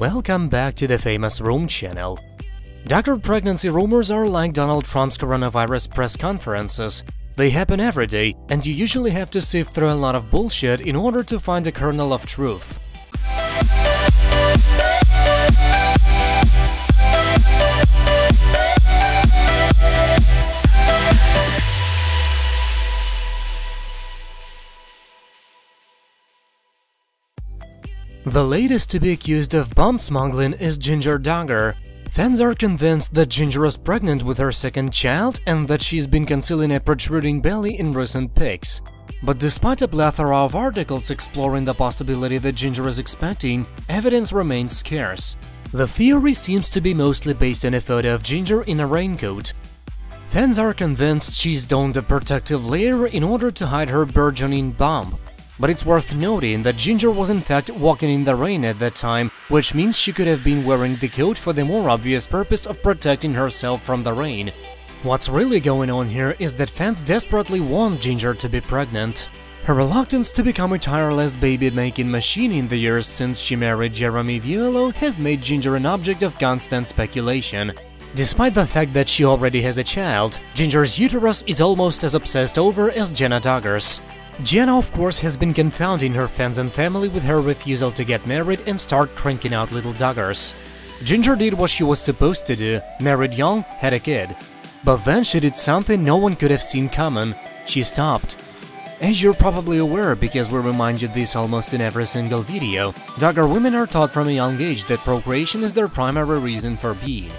Welcome back to the famous Room channel. Duggar pregnancy rumors are like Donald Trump's coronavirus press conferences. They happen every day, and you usually have to sift through a lot of bullshit in order to find a kernel of truth. The latest to be accused of bomb smuggling is Jinger Duggar. Fans are convinced that Jinger is pregnant with her second child and that she's been concealing a protruding belly in recent pics. But despite a plethora of articles exploring the possibility that Jinger is expecting, evidence remains scarce. The theory seems to be mostly based on a photo of Jinger in a raincoat. Fans are convinced she's donned a protective layer in order to hide her burgeoning bump, but it's worth noting that Jinger was in fact walking in the rain at that time, which means she could have been wearing the coat for the more obvious purpose of protecting herself from the rain. What's really going on here is that fans desperately want Jinger to be pregnant. Her reluctance to become a tireless baby-making machine in the years since she married Jeremy Vuolo has made Jinger an object of constant speculation. Despite the fact that she already has a child, Jinger's uterus is almost as obsessed over as Jana Duggar's. Jana, of course, has been confounding her fans and family with her refusal to get married and start cranking out little Duggars. Jinger did what she was supposed to do, married young, had a kid. But then she did something no one could have seen coming. She stopped. As you're probably aware, because we remind you this almost in every single video, Duggar women are taught from a young age that procreation is their primary reason for being.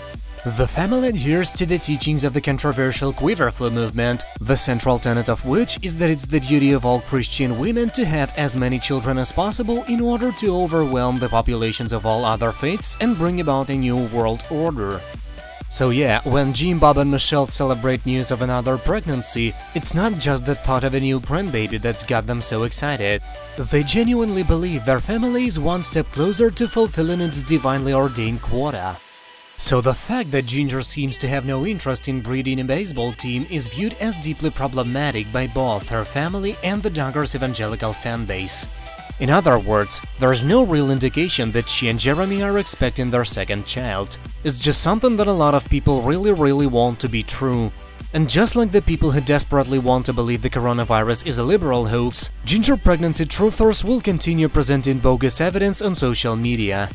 The family adheres to the teachings of the controversial Quiverful movement, the central tenet of which is that it's the duty of all Christian women to have as many children as possible in order to overwhelm the populations of all other faiths and bring about a new world order. So yeah, when Jim, Bob and Michelle celebrate news of another pregnancy, it's not just the thought of a new grandbaby that's got them so excited. They genuinely believe their family is one step closer to fulfilling its divinely ordained quota. So the fact that Jinger seems to have no interest in breeding a baseball team is viewed as deeply problematic by both her family and the Duggar's evangelical fanbase. In other words, there's no real indication that she and Jeremy are expecting their second child. It's just something that a lot of people really really want to be true. And just like the people who desperately want to believe the coronavirus is a liberal hoax, Jinger pregnancy truthers will continue presenting bogus evidence on social media.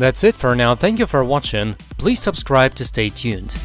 That's it for now, thank you for watching, please subscribe to stay tuned.